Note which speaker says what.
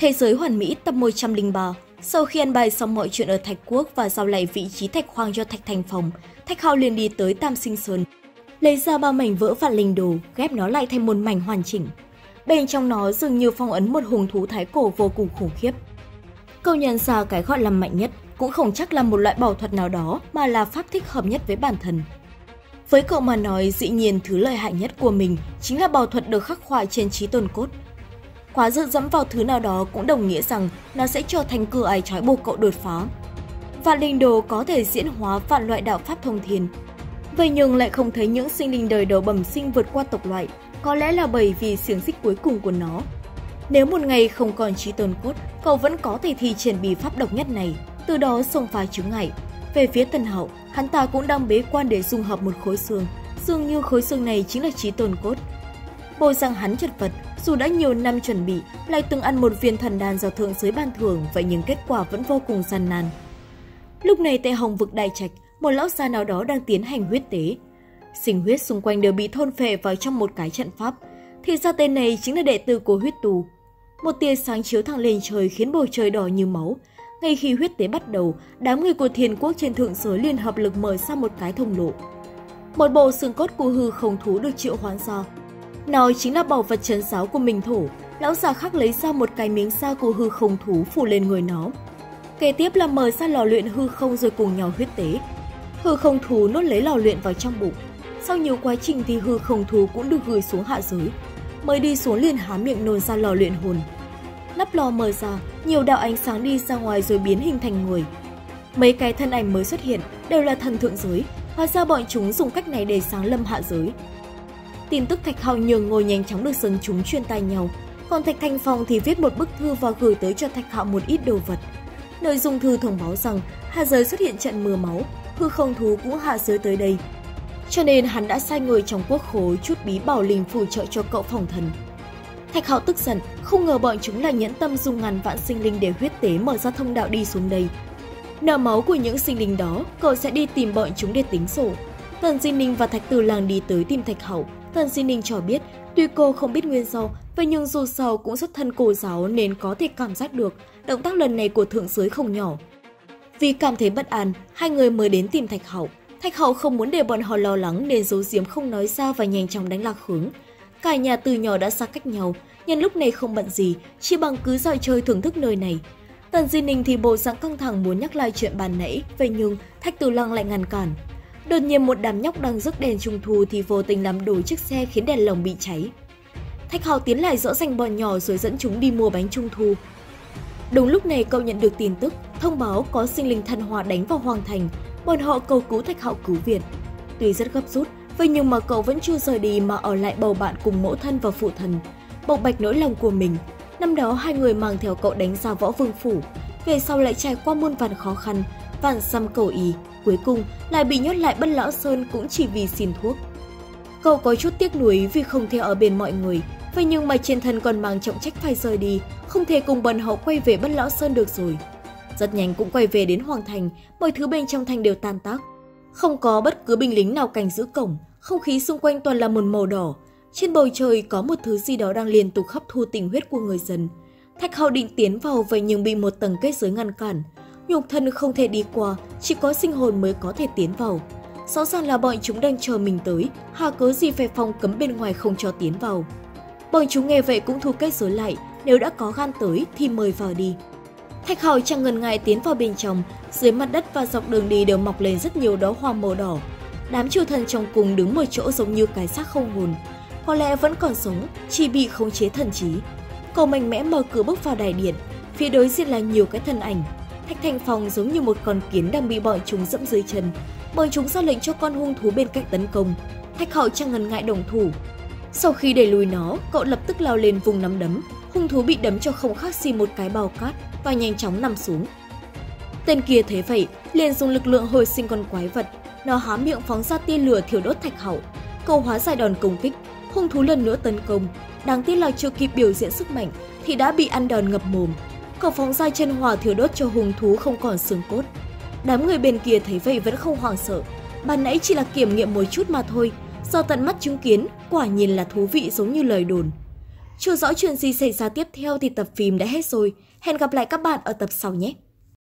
Speaker 1: Thế giới hoàn mỹ tập 103 Sau khi ăn bài xong mọi chuyện ở Thạch Quốc và giao lại vị trí Thạch Hoang cho Thạch Thành Phòng, Thạch Hạo liền đi tới Tam Sinh Sơn. Lấy ra ba mảnh vỡ vạn linh đồ, ghép nó lại thành một mảnh hoàn chỉnh. Bên trong nó dường như phong ấn một hùng thú thái cổ vô cùng khủng khiếp. Câu nhận ra cái gọi là mạnh nhất cũng không chắc là một loại bảo thuật nào đó mà là pháp thích hợp nhất với bản thân. Với cậu mà nói, dĩ nhiên thứ lợi hại nhất của mình chính là bảo thuật được khắc họa trên trí tồn cốt. Quá dựa dẫm vào thứ nào đó cũng đồng nghĩa rằng nó sẽ trở thành cửa ải trói buộc cậu đột phá. Vạn linh đồ có thể diễn hóa vạn loại đạo pháp thông thiên. Vậy nhưng lại không thấy những sinh linh đời đầu bẩm sinh vượt qua tộc loại, có lẽ là bởi vì xiềng xích cuối cùng của nó. Nếu một ngày không còn trí tồn cốt, cậu vẫn có thể thi triển bí pháp độc nhất này, từ đó xông phá chứng ngại. Về phía Tần Hậu, hắn ta cũng đang bế quan để dung hợp một khối xương, dường như khối xương này chính là trí tồn cốt. Bộ rằng hắn chật vật, dù đã nhiều năm chuẩn bị, lại từng ăn một viên thần đan do thượng giới ban thưởng, vậy nhưng kết quả vẫn vô cùng gian nan. Lúc này tại Hồng vực Đại Trạch, một lão già nào đó đang tiến hành huyết tế. Sinh huyết xung quanh đều bị thôn phệ vào trong một cái trận pháp. Thì ra tên này chính là đệ tử của huyết tù. Một tia sáng chiếu thẳng lên trời khiến bầu trời đỏ như máu. Ngay khi huyết tế bắt đầu, đám người của thiên quốc trên thượng giới liên hợp lực mở ra một cái thông lộ. Một bộ xương cốt của hư không thú được triệu hoán ra. Nó chính là bảo vật chấn giáo của mình thổ. Lão già khắc lấy ra một cái miếng da của hư không thú phủ lên người nó. Kế tiếp là mở ra lò luyện hư không rồi cùng nhau huyết tế. Hư không thú nốt lấy lò luyện vào trong bụng. Sau nhiều quá trình thì hư không thú cũng được gửi xuống hạ giới. Mới đi xuống liền há miệng nôn ra lò luyện hồn. Nắp lò mở ra, nhiều đạo ánh sáng đi ra ngoài rồi biến hình thành người. Mấy cái thân ảnh mới xuất hiện đều là thần thượng giới, hóa ra bọn chúng dùng cách này để sáng lâm hạ giới. Tin tức Thạch Hạo nhường ngồi nhanh chóng được dân chúng truyền tai nhau, còn Thạch Thanh Phong thì viết một bức thư và gửi tới cho Thạch Hạo một ít đồ vật. Nội dung thư thông báo rằng hạ giới xuất hiện trận mưa máu, hư không thú cũng hạ giới tới đây. Cho nên hắn đã sai người trong quốc khố chút bí bảo linh phù trợ cho cậu phòng thần. Thạch Hạo tức giận, không ngờ bọn chúng lại nhẫn tâm dùng ngàn vạn sinh linh để huyết tế mở ra thông đạo đi xuống đây. Nợ máu của những sinh linh đó, cậu sẽ đi tìm bọn chúng để tính sổ. Tần Di Ninh và Thạch từ Làng đi tới tìm Thạch Hạo. Tần Di Ninh cho biết, tuy cô không biết nguyên do, vậy nhưng dù sao cũng xuất thân cổ giáo nên có thể cảm giác được động tác lần này của thượng giới không nhỏ. Vì cảm thấy bất an, hai người mới đến tìm Thạch Hậu. Thạch Hậu không muốn để bọn họ lo lắng nên giấu giếm không nói ra và nhanh chóng đánh lạc hướng. Cả nhà từ nhỏ đã xa cách nhau, nhân lúc này không bận gì, chỉ bằng cứ dạo chơi thưởng thức nơi này. Tần Di Ninh thì bộ dạng căng thẳng muốn nhắc lại chuyện bàn nãy, vậy nhưng Thạch Tử Lăng lại ngăn cản. Đột nhiên một đám nhóc đang rước đèn trung thu thì vô tình làm đổ chiếc xe khiến đèn lồng bị cháy. Thạch Hào tiến lại dỗ dành bọn nhỏ rồi dẫn chúng đi mua bánh trung thu. Đúng lúc này cậu nhận được tin tức, thông báo có sinh linh thần hòa đánh vào Hoàng Thành, bọn họ cầu cứu Thạch Hạo cứu viện. Tuy rất gấp rút, vậy nhưng mà cậu vẫn chưa rời đi mà ở lại bầu bạn cùng mẫu thân và phụ thần, bộc bạch nỗi lòng của mình. Năm đó hai người mang theo cậu đánh ra võ vương phủ, về sau lại trải qua muôn vàn khó khăn, vạn xăm cầu ý, cuối cùng lại bị nhốt lại bất lão sơn cũng chỉ vì xin thuốc. Cậu có chút tiếc nuối vì không thể ở bên mọi người, vậy nhưng mà trên thân còn mang trọng trách phải rời đi, không thể cùng bần hậu quay về bất lão sơn được rồi. Rất nhanh cũng quay về đến Hoàng Thành, mọi thứ bên trong thành đều tan tác. Không có bất cứ binh lính nào canh giữ cổng, không khí xung quanh toàn là một màu đỏ. Trên bầu trời có một thứ gì đó đang liên tục hấp thu tình huyết của người dân. Thạch Hạo định tiến vào vậy nhưng bị một tầng kết giới ngăn cản. Nhục thân không thể đi qua, chỉ có sinh hồn mới có thể tiến vào. Rõ ràng là bọn chúng đang chờ mình tới, hà cớ gì phải phong cấm bên ngoài không cho tiến vào. Bọn chúng nghe vậy cũng thu kết giới lại, nếu đã có gan tới thì mời vào đi. Thạch Hạo chẳng ngần ngại tiến vào bên trong, dưới mặt đất và dọc đường đi đều mọc lên rất nhiều đóa hoa màu đỏ. Đám triều thần trong cùng đứng một chỗ giống như cái xác không hồn. Có lẽ vẫn còn sống, chỉ bị khống chế thần trí. Cậu mạnh mẽ mở cửa bước vào đại điện, phía đối diện là nhiều cái thân ảnh. Thạch Thành Phong giống như một con kiến đang bị bọn chúng dẫm dưới chân. Bọn chúng ra lệnh cho con hung thú bên cạnh tấn công. Thạch Hạo chẳng ngần ngại đồng thủ. Sau khi đẩy lùi nó, cậu lập tức lao lên vùng nắm đấm. Hung thú bị đấm cho không khác gì một cái bao cát và nhanh chóng nằm xuống. Tên kia thế vậy, liền dùng lực lượng hồi sinh con quái vật. Nó há miệng phóng ra tia lửa thiêu đốt Thạch Hạo. Cậu hóa giải đòn công kích, hung thú lần nữa tấn công. Đáng tiếc là chưa kịp biểu diễn sức mạnh thì đã bị ăn đòn ngập mồm. Cậu phóng ra chân hỏa thiêu đốt cho hung thú không còn xương cốt. Đám người bên kia thấy vậy vẫn không hoảng sợ. Ban nãy chỉ là kiểm nghiệm một chút mà thôi, do tận mắt chứng kiến, quả nhiên là thú vị giống như lời đồn. Chưa rõ chuyện gì xảy ra tiếp theo thì tập phim đã hết rồi. Hẹn gặp lại các bạn ở tập sau nhé!